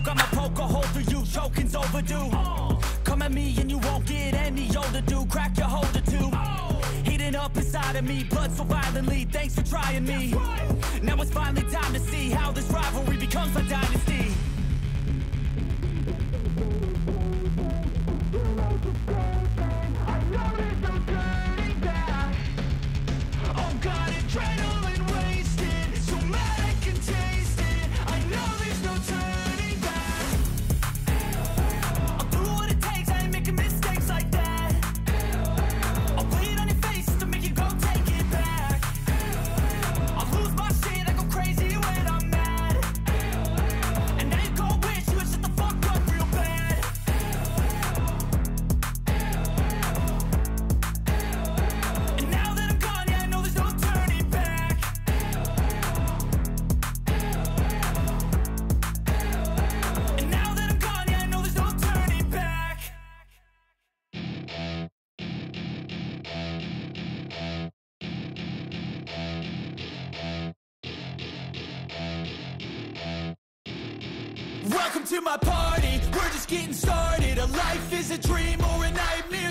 smoke, I'ma poke a hole through you, choking's overdue. Come at me and you won't get any older, dude. Crack your hold holder too. Heating up inside of me, blood so violently. Thanks for trying me. Now it's finally time to see how this rivalry becomes a Welcome to my party, we're just getting started. A life is a dream or a nightmare